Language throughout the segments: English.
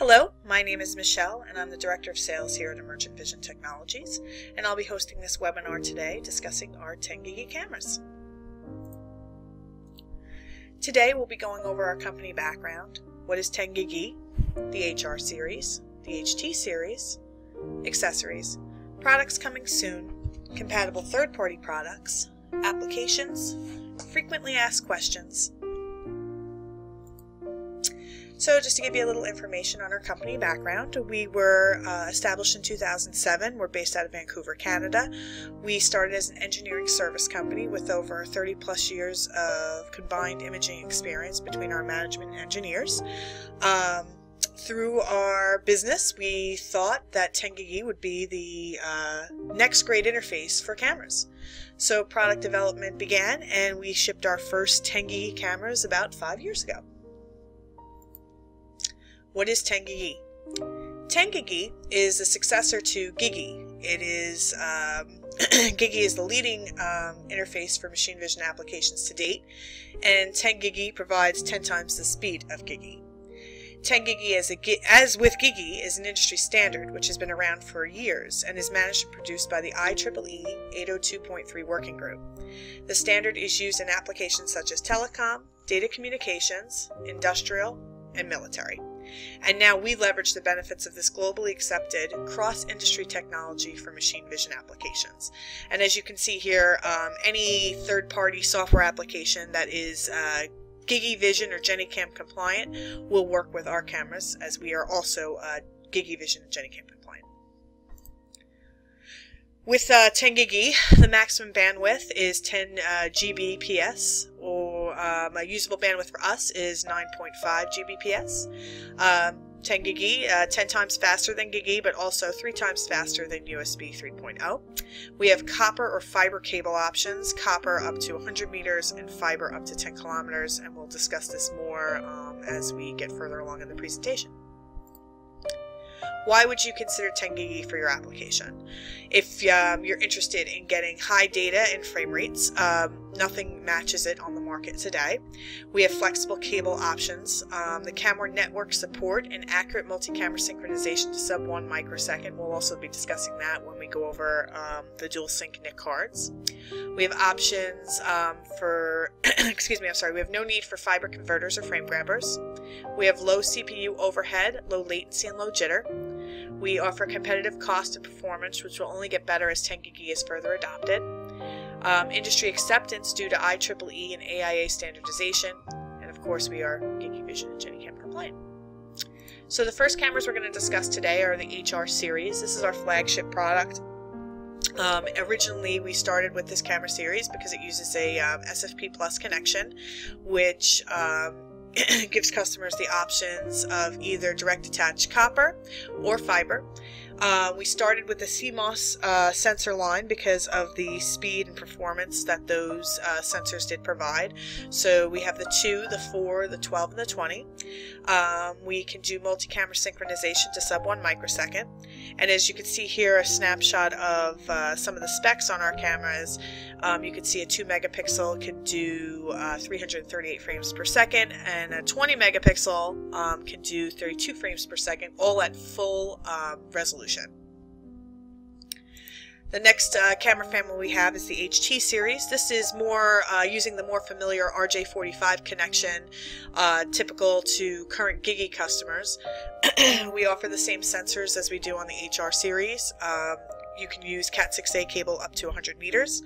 Hello, my name is Michelle and I'm the Director of Sales here at Emergent Vision Technologies and I'll be hosting this webinar today discussing our 10 GigE cameras. Today we'll be going over our company background, what is 10 GigE, the HR series, the HT series, accessories, products coming soon, compatible third-party products, applications, frequently asked questions, so just to give you a little information on our company background, we were uh, established in 2007. We're based out of Vancouver, Canada. We started as an engineering service company with over 30 plus years of combined imaging experience between our management and engineers. Um, through our business, we thought that 10 GigE would be the uh, next great interface for cameras. So product development began and we shipped our first 10 GigE cameras about five years ago. What is 10 GigE? 10 GigE is the successor to GigE. It is um, GigE is the leading um, interface for machine vision applications to date, and 10 GigE provides 10 times the speed of GigE. 10 GigE as, a, as with GigE is an industry standard which has been around for years and is managed and produced by the IEEE 802.3 working group. The standard is used in applications such as telecom, data communications, industrial, and military. And now we leverage the benefits of this globally accepted cross industry technology for machine vision applications. And as you can see here, um, any third party software application that is uh, GigE Vision or GenICam compliant will work with our cameras as we are also uh, GigE Vision and GenICam compliant. With uh, 10 GigE, the maximum bandwidth is 10 uh, Gbps, or um, a usable bandwidth for us is 9.5 Gbps. Um, 10 GigE, uh, 10 times faster than GigE, but also 3 times faster than USB 3.0. We have copper or fiber cable options, copper up to 100 meters and fiber up to 10 kilometers, and we'll discuss this more um, as we get further along in the presentation. Why would you consider 10 GigE for your application? If um, you're interested in getting high data and frame rates, um, nothing matches it on the market today. We have flexible cable options, um, the camera network support, and accurate multi-camera synchronization to sub 1 microsecond. We'll also be discussing that when we go over um, the dual sync NIC cards. We have options um, for, excuse me, I'm sorry, we have no need for fiber converters or frame grabbers. We have low CPU overhead, low latency, and low jitter. We offer competitive cost and performance, which will only get better as 10 GigE is further adopted. Um, industry acceptance due to IEEE and AIA standardization. And of course, we are GigE Vision and GenICam compliant. So the first cameras we're going to discuss today are the HR series. This is our flagship product. Um, originally, we started with this camera series because it uses a um, SFP Plus connection, which um, gives customers the options of either direct attached copper or fiber. Uh, we started with the CMOS uh, sensor line because of the speed and performance that those uh, sensors did provide. So we have the 2, the 4, the 12, and the 20. Um, we can do multi-camera synchronization to sub 1 microsecond. And as you can see here, a snapshot of uh, some of the specs on our cameras. Um, you can see a 2 megapixel can do uh, 338 frames per second, and a 20 megapixel um, can do 32 frames per second, all at full um, resolution. The next uh, camera family we have is the HT series. This is more uh, using the more familiar RJ45 connection, uh, typical to current GigE customers. we offer the same sensors as we do on the HR series. Um, you can use Cat6a cable up to 100 meters.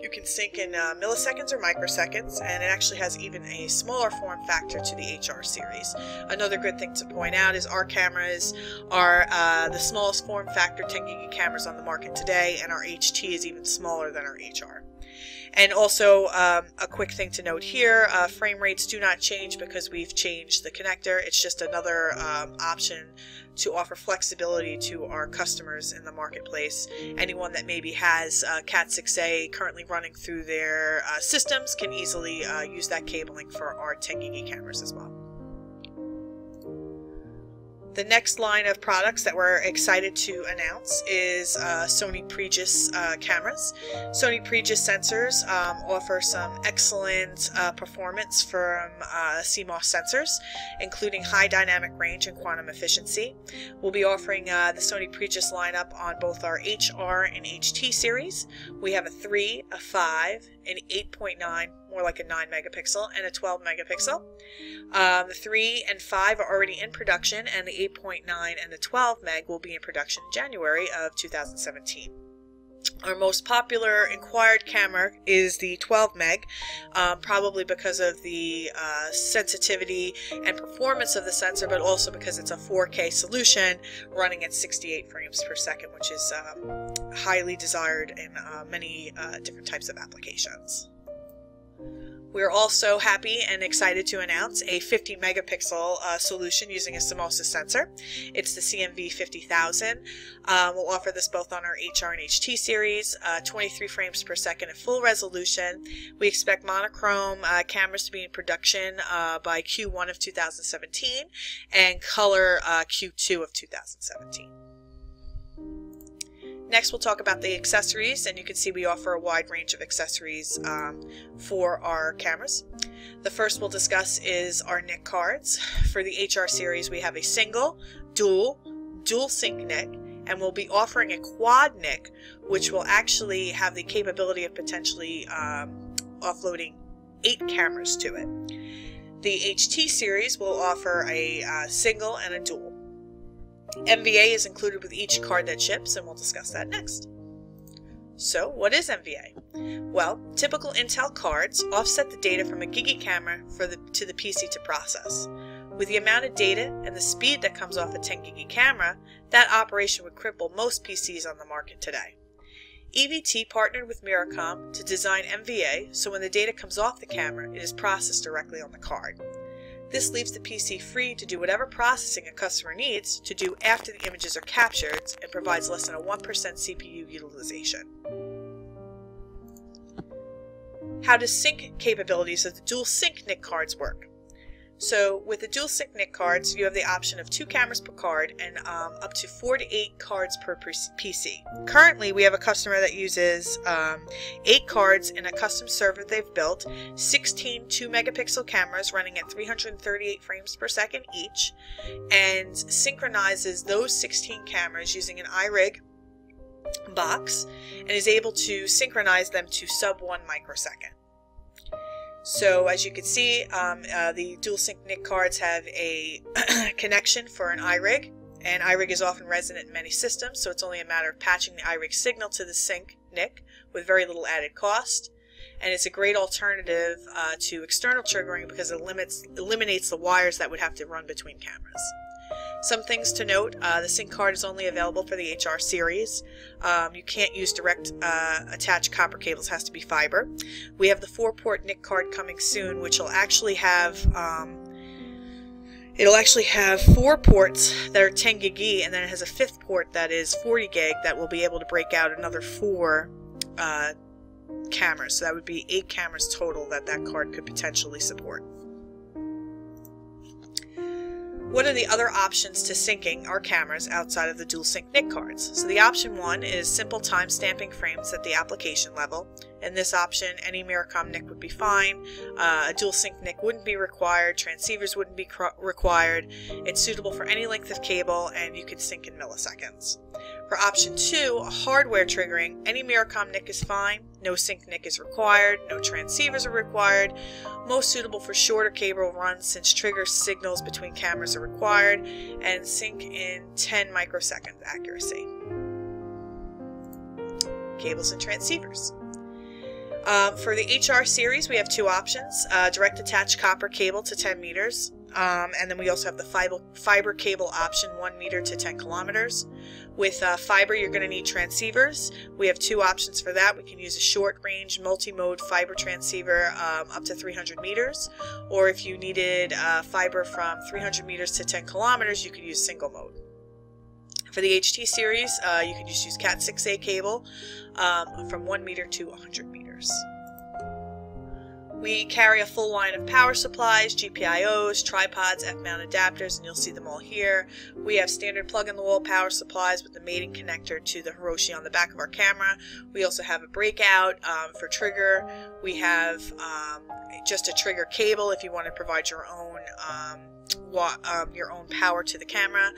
You can sync in uh, milliseconds or microseconds, and it actually has even a smaller form factor to the HR series. Another good thing to point out is our cameras are uh, the smallest form factor 10 GigE cameras on the market today, and our HT is even smaller than our HR. And also, um, a quick thing to note here, uh, frame rates do not change because we've changed the connector. It's just another um, option to offer flexibility to our customers in the marketplace. Anyone that maybe has uh, Cat6a currently running through their uh, systems can easily uh, use that cabling for our 10 GigE cameras as well. The next line of products that we're excited to announce is uh, Sony Pregius uh, cameras. Sony Pregius sensors um, offer some excellent uh, performance from uh, CMOS sensors, including high dynamic range and quantum efficiency. We'll be offering uh, the Sony Pregius lineup on both our HR and HT series. We have a 3, a 5, an 8.9, more like a 9 megapixel, and a 12 megapixel. Um, the 3 and 5 are already in production, and the 8.9 and the 12 meg will be in production in January of 2017. Our most popular inquired camera is the 12 meg, um, probably because of the uh, sensitivity and performance of the sensor, but also because it's a 4K solution running at 68 frames per second, which is um, highly desired in uh, many uh, different types of applications. We're also happy and excited to announce a 50 megapixel uh, solution using a CMOSIS sensor. It's the CMV 50000. Um, we'll offer this both on our HR and HT series, uh, 23 frames per second at full resolution. We expect monochrome uh, cameras to be in production uh, by Q1 of 2017 and color uh, Q2 of 2017. Next, we'll talk about the accessories, and you can see we offer a wide range of accessories um, for our cameras. The first we'll discuss is our NIC cards. For the HR series, we have a single, dual, dual sync NIC, and we'll be offering a quad NIC, which will actually have the capability of potentially um, offloading eight cameras to it. The HT series will offer a uh, single and a dual. MVA is included with each card that ships, and we'll discuss that next. So, what is MVA? Well, typical Intel cards offset the data from a GigE camera for the, to the PC to process. With the amount of data and the speed that comes off a 10 GigE camera, that operation would cripple most PCs on the market today. EVT partnered with Myricom to design MVA so when the data comes off the camera, it is processed directly on the card. This leaves the PC free to do whatever processing a customer needs to do after the images are captured and provides less than a 1% CPU utilization. How do sync capabilities of the dual sync NIC cards work? So with the dual sync NIC cards, you have the option of two cameras per card and um, up to four to eight cards per PC. Currently, we have a customer that uses um, eight cards in a custom server they've built, 16 2 megapixel cameras running at 338 frames per second each, and synchronizes those 16 cameras using an IRIG box and is able to synchronize them to sub 1 microsecond. So as you can see, um, uh, the DualSync NIC cards have a connection for an IRIG, and IRIG is often resident in many systems, so it's only a matter of patching the IRIG signal to the sync NIC with very little added cost. And it's a great alternative uh, to external triggering because it limits, eliminates the wires that would have to run between cameras. Some things to note, uh, the sync card is only available for the HR series. Um, you can't use direct uh, attached copper cables, has to be fiber. We have the 4-port NIC card coming soon, which will actually have um, It'll actually have four ports that are 10 gig E, and then it has a fifth port that is 40 gig that will be able to break out another four uh, cameras. So that would be eight cameras total that that card could potentially support. What are the other options to syncing our cameras outside of the dual sync NIC cards? So the option one is simple time stamping frames at the application level. In this option, any Myricom NIC would be fine. Uh, a DualSync NIC wouldn't be required. Transceivers wouldn't be required. It's suitable for any length of cable, and you can sync in milliseconds. For option two, hardware triggering, any Myricom NIC is fine. No sync NIC is required. No transceivers are required. Most suitable for shorter cable runs since trigger signals between cameras are required and sync in 10 microseconds accuracy. Cables and transceivers. Um, for the HR series, we have two options. Uh, direct attached copper cable to 10 meters, um, and then we also have the fiber, fiber cable option, 1 meter to 10 kilometers. With uh, fiber, you're going to need transceivers. We have two options for that. We can use a short range multi-mode fiber transceiver um, up to 300 meters, or if you needed uh, fiber from 300 meters to 10 kilometers, you could use single mode. For the HT series, uh, you can just use Cat 6A cable um, from 1 meter to 100 meters. We carry a full line of power supplies, GPIOs, tripods, F-mount adapters, and you'll see them all here. We have standard plug-in-the-wall power supplies with the mating connector to the Hirose on the back of our camera. We also have a breakout um, for trigger. We have um, just a trigger cable if you want to provide your own um, um, your own power to the camera.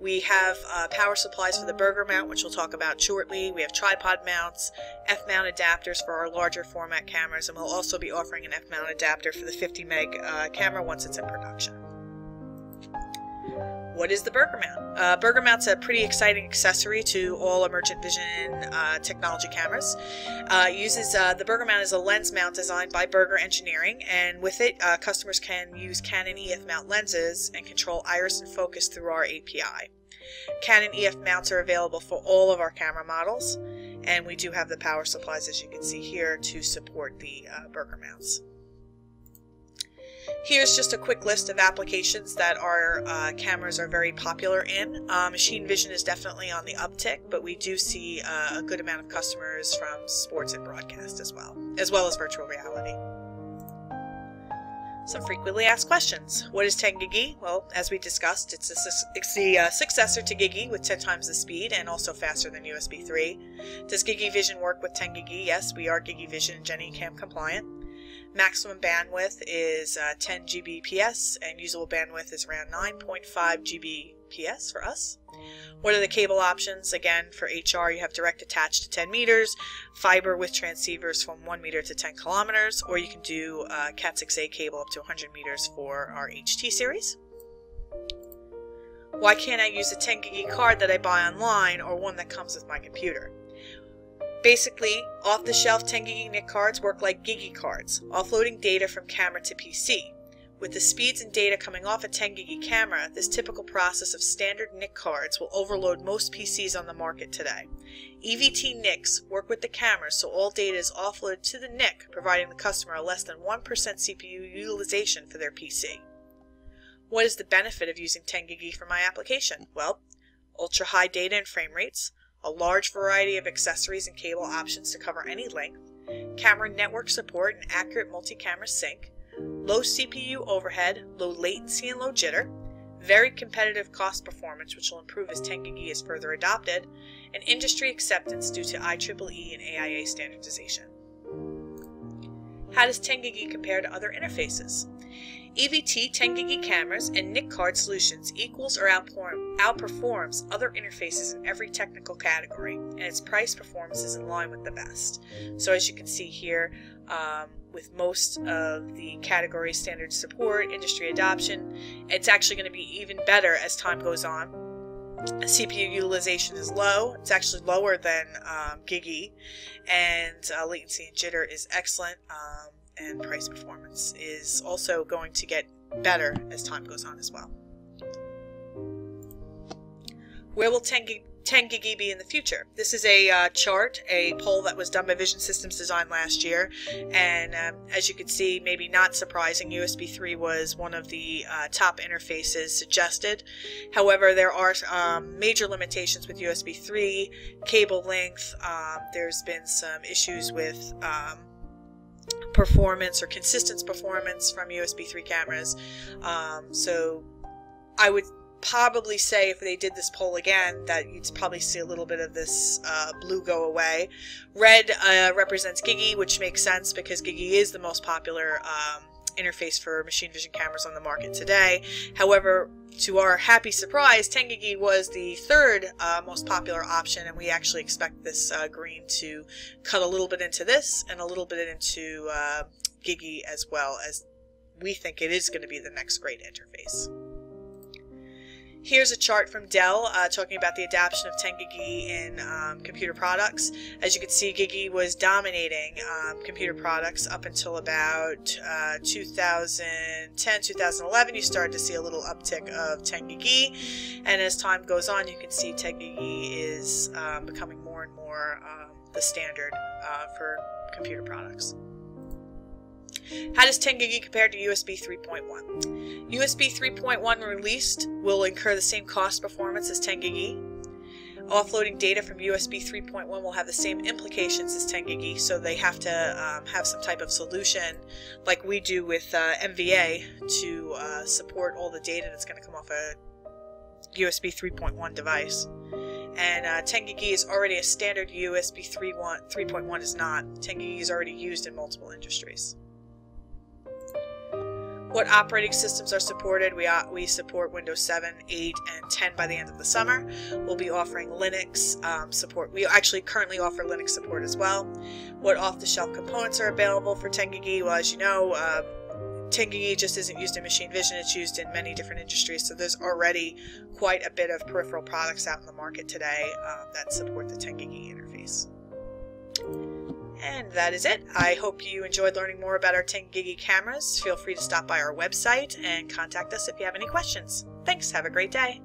We have uh, power supplies for the Birger mount, which we'll talk about shortly. We have tripod mounts, F-mount adapters for our larger format cameras, and we'll also be offering an F-mount adapter for the 50 meg uh, camera once it's in production. What is the Birger Mount? Uh, Birger Mount's a pretty exciting accessory to all Emergent Vision uh, technology cameras. Uh, uses uh, the Birger Mount is a lens mount designed by Birger Engineering, and with it, uh, customers can use Canon EF mount lenses and control iris and focus through our API. Canon EF mounts are available for all of our camera models, and we do have the power supplies, as you can see here, to support the uh, Birger mounts. Here's just a quick list of applications that our uh, cameras are very popular in. Uh, machine vision is definitely on the uptick, but we do see uh, a good amount of customers from sports and broadcast as well, as well as virtual reality. Some frequently asked questions. What is 10GigE? Well, as we discussed, it's, a, it's the uh, successor to GigE with 10 times the speed and also faster than USB 3. Does GigE Vision work with 10GigE? Yes, we are GigE Vision and GenICam compliant. Maximum bandwidth is uh, 10 Gbps and usable bandwidth is around 9.5 Gbps for us. What are the cable options? Again, for HR, you have direct attached to 10 meters, fiber with transceivers from 1 meter to 10 kilometers, or you can do uh, Cat6a cable up to 100 meters for our HT series. Why can't I use a 10 gig card that I buy online or one that comes with my computer? Basically, off-the-shelf 10 gig NIC cards work like GigE cards, offloading data from camera to PC. With the speeds and data coming off a 10 gig camera, this typical process of standard NIC cards will overload most PCs on the market today. EVT NICs work with the camera so all data is offloaded to the NIC, providing the customer a less than 1% CPU utilization for their PC. What is the benefit of using 10 gig for my application? Well, ultra high data and frame rates, a large variety of accessories and cable options to cover any length, camera network support and accurate multi-camera sync, low CPU overhead, low latency and low jitter, very competitive cost performance which will improve as 10 gig is further adopted, and industry acceptance due to IEEE and AIA standardization. How does 10 gig compare to other interfaces? EVT 10 gig cameras and NIC card solutions equals or outperforms other interfaces in every technical category, and its price performance is in line with the best. So as you can see here, um, with most of the category standard support, industry adoption, it's actually going to be even better as time goes on. CPU utilization is low. It's actually lower than um, GigE, and uh, latency and jitter is excellent. Um, and price performance is also going to get better as time goes on as well. Where will 10 gig 10 gig be in the future. This is a uh, chart, a poll that was done by Vision Systems Design last year, and um, as you can see, maybe not surprising, USB 3 was one of the uh, top interfaces suggested. However, there are um, major limitations with USB 3, cable length, um, there's been some issues with um, performance or consistent performance from USB 3 cameras. Um, so I would probably say if they did this poll again that you'd probably see a little bit of this uh, blue go away. Red uh, represents GigE, which makes sense because GigE is the most popular um, interface for machine vision cameras on the market today. However, to our happy surprise, 10 gig was the third uh, most popular option, and we actually expect this uh, green to cut a little bit into this and a little bit into uh, GigE as well, as we think it is going to be the next great interface. Here's a chart from Dell uh, talking about the adoption of 10 GigE in um, computer products. As you can see, GigE was dominating um, computer products up until about uh, 2010, 2011. You started to see a little uptick of 10 GigE, and as time goes on, you can see 10 GigE is um, becoming more and more um, the standard uh, for computer products. How does 10 gig compare to USB 3.1? USB 3.1 released will incur the same cost performance as 10 gig. Offloading data from USB 3.1 will have the same implications as 10GigE, so they have to um, have some type of solution, like we do with uh, MVA, to uh, support all the data that's going to come off a USB 3.1 device. And uh, 10GigE is already a standard USB 3.1 is not. 10GigE is already used in multiple industries. What operating systems are supported? We, uh, we support Windows 7, 8, and 10 by the end of the summer. We'll be offering Linux um, support. We actually currently offer Linux support as well. What off-the-shelf components are available for 10GigE? Well, as you know, um, 10GigE just isn't used in machine vision, it's used in many different industries, so there's already quite a bit of peripheral products out in the market today um, that support the 10GigE interface. And that is it. I hope you enjoyed learning more about our 10GigE cameras. Feel free to stop by our website and contact us if you have any questions. Thanks. Have a great day.